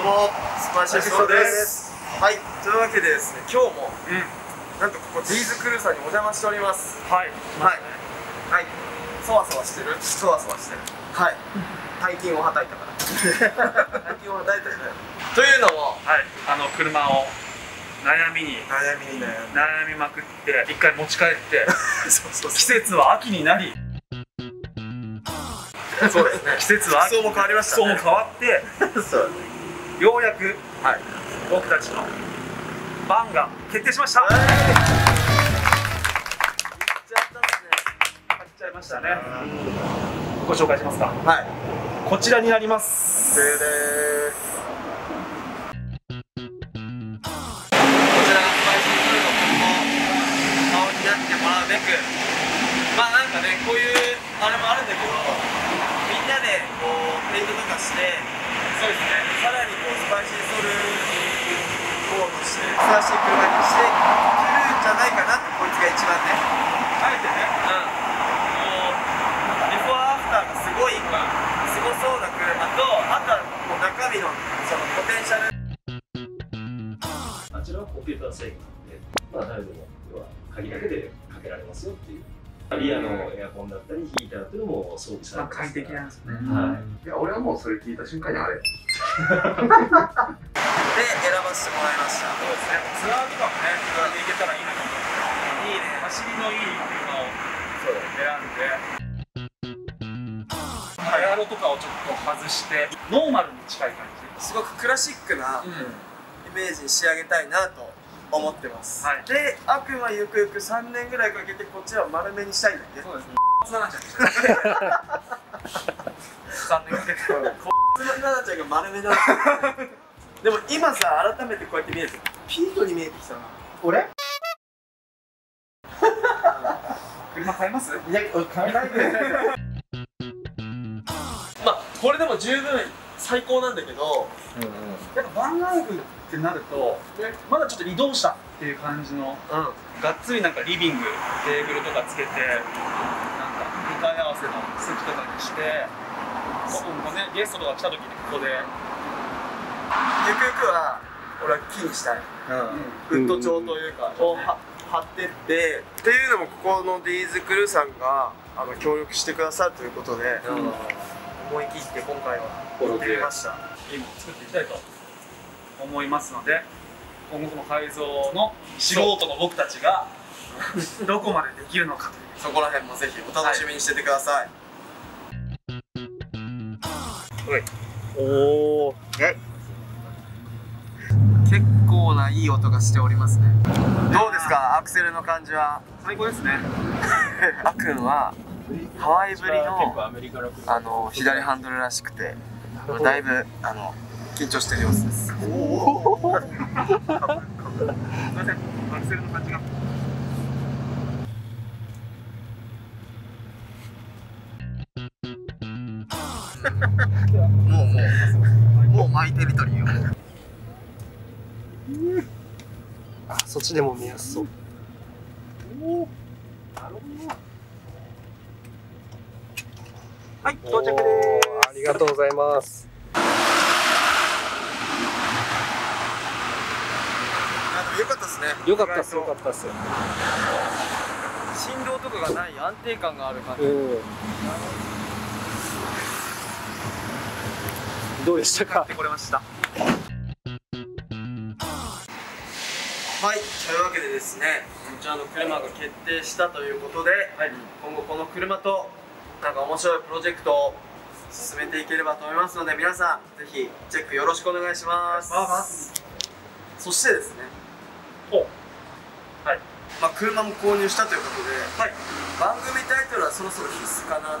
どうも。スパイシーソーです。はい。というわけでですね今日もうん。なんとここディーズクルーさんにお邪魔しております。はい。はい。はい。そわそわしてる。そわそわしてる。はい。大金をはたいたから。大金をはたいたじゃないというのもはい。あの車を悩みに悩みに悩悩みまくって一回持ち帰って みそうそう。季節は秋になり。そうですね。季節は秋。も変わりましたね。も変わって そうようやくはい僕たちの番が決定しました。はい買っ言っちゃったっすちゃいましたねご紹介しますか。ねはい。こちらになります。でーすこちらがスパイシーフードの今後顔になってもらうべくまあなんかねこういうあれもあるんだけどみんなでこうペイントとかしてそうですね。さらにこうスパイシーソルコートしてふさわしい車にしてくるんじゃないかなってこいつが一番ね。あえてね。うんもうビフォーアフターがすごいすごそうな車とあとはもう中身のそのポテンシャル。あちらはコンピューター制御なので、まあ、誰でも要は鍵だけでかけられますよっていう。リアのエアコンだったりヒーターっていうのも装備されてますから。なんですね。はい。いや、俺はもうそれ聞いた瞬間にあれ。で選ばせてもらいました。そうですね。ツアーとかもねツアーで行けたらいいなと思って。いいね。走りのいい車を選んで。エアロとかをちょっと外してノーマルに近い感じ。すごくクラシックなイメージに仕上げたいなと思ってます、はい。であくまゆくゆく3年ぐらいかけてこっちは丸めにしたいんだっけ？そうですね。つながっちゃいました3年かけて。こっちの奈々ちゃんが丸めだでも今さ改めてこうやって見えるとピートに見えてきたな俺車買いますいや、買えないで。まあこれでも十分最高なんだけどやっぱバンライフってなるとまだちょっと移動したっていう感じのうん。がっつりなんかリビングテーブルとかつけてなんか向かい合わせの席とかにして今後ねゲストとか来た時にここで。ゆくゆくは俺は木にしたい。ウッド調というかをは貼ってって。っていうのもここのディーズクルーさんがあの協力してくださるということで、思い切って今回は行ってみました。いいものを作っていきたいと思いますので今後この改造の素人の僕たちがどこまでできるのかという。そこら辺もぜひお楽しみにしててください、おお結構ないい音がしておりますね。どうですか？アクセルの感じは？最高ですね。あくんは？ハワイぶりのあの左ハンドルらしくてだいぶあの緊張してる様子ですもうもうもうマイテリトリーよあ、そっちでも見やすそう。はい到着でおーありがとうございます。すよかったですね。よかったっす、よ意外と。かったっす。振動とかがない安定感がある感じ。うん。どうでしたか？買ってこれました。はいというわけでですねこちらの車が決定したということで、今後この車となんか面白いプロジェクトを進めていければと思いますので皆さんぜひチェックよろしくお願いします。そしてですね。おはい。まあ、車も購入したということで、はい。番組タイトルはそろそろ必須かなと、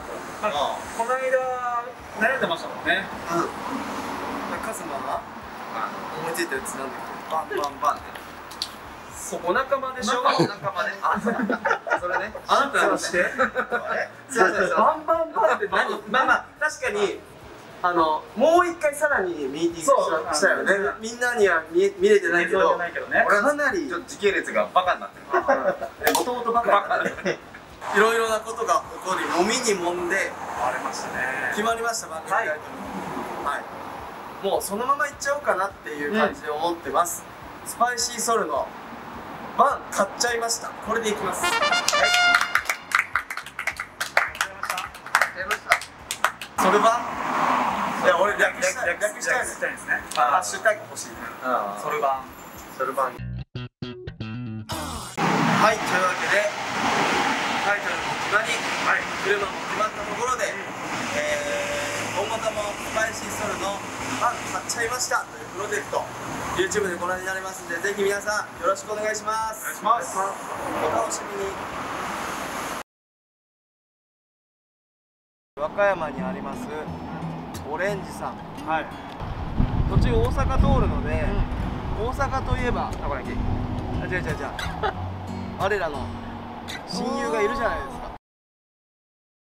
この間悩んでましたもんね。うん。カズマは思いついたやつなんだっけ？バンバンバンって。そお仲間でしょ？お仲間で。あそれね。あなたをして？そうそうそう。バンバンバンって何？まあまあ確かにあのもう一回さらにミーティングしたよね。みんなには見え見れてないけどゃないけどね。かなり時系列がバカになってる。もともとバカいろいろなことが起こりもみにもんでありましたね。決まりました番組タイトル。はい、もうそのままいっちゃおうかなっていう感じで思ってます、スパイシーソルのバン買っちゃいました。これでいきます。ソルバンいや俺略したいですね。ハッシュタグ欲しいソルバンソルバンは。いのパン買っちゃいましたというプロジェクト YouTube でご覧になれますのでぜひ皆さんよろしくお願いします。お願いします。お楽しみに。和歌山にありますオレンジさん。はい。途中大阪通るので、大阪といえばたこ焼きあ違う違う違う。我らの親友がいるじゃないですか